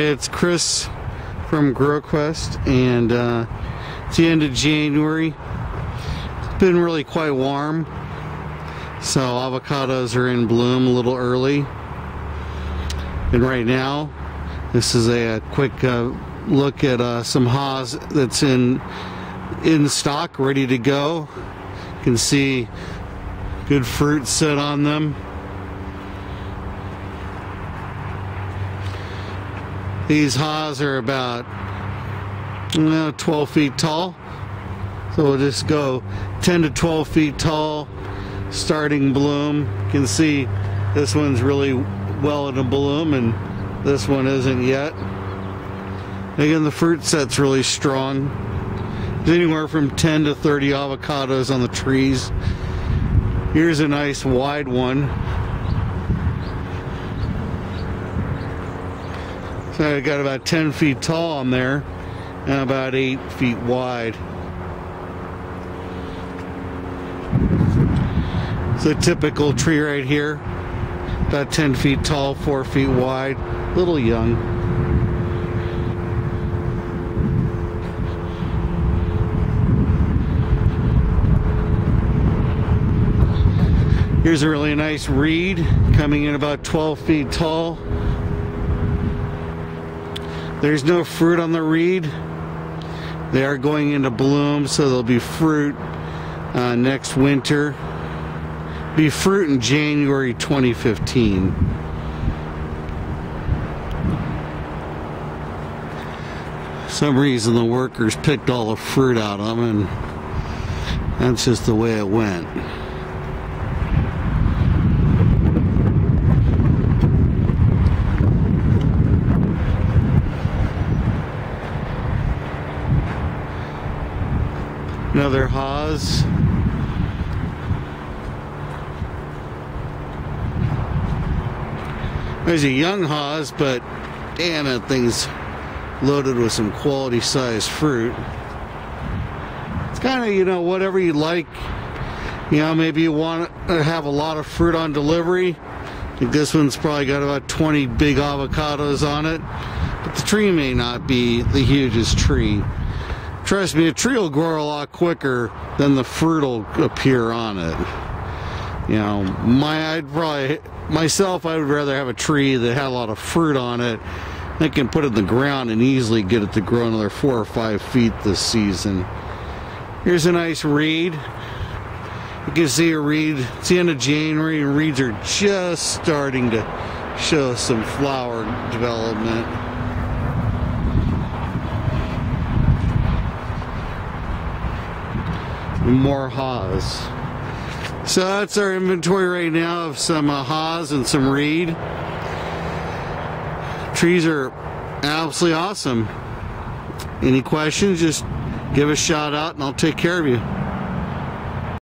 It's Chris from GrowQuest, and uh, it's the end of January. It's been really quite warm, so avocados are in bloom a little early. And right now, this is a, a quick uh, look at uh, some Hass that's in in stock, ready to go. You can see good fruit set on them. These Hass are about you know, 12 feet tall. So we'll just go 10 to 12 feet tall, starting bloom. You can see this one's really well in a bloom and this one isn't yet. Again, the fruit set's really strong. There's anywhere from 10 to 30 avocados on the trees. Here's a nice wide one. So I got about 10 feet tall on there and about 8 feet wide. It's a typical tree right here. About 10 feet tall, 4 feet wide, little young. Here's a really nice reed coming in about 12 feet tall. There's no fruit on the reed. They are going into bloom, so there'll be fruit uh, next winter. Be fruit in January 2015. Some reason the workers picked all the fruit out of them, and that's just the way it went. Another Hass. There's a young Hass, but damn, that thing's loaded with some quality sized fruit. It's kind of, you know, whatever you like. You know, maybe you want to uh, have a lot of fruit on delivery. This one's probably got about 20 big avocados on it. But the tree may not be the hugest tree. Trust me, a tree will grow a lot quicker than the fruit will appear on it. You know, my I'd probably myself I would rather have a tree that had a lot of fruit on it. I can put it in the ground and easily get it to grow another four or five feet this season. Here's a nice reed. You can see a reed. It's the end of January and reeds are just starting to show some flower development. More Hass. So that's our inventory right now of some uh, Hass and some reed. Trees are absolutely awesome. Any questions, just give a shout out and I'll take care of you.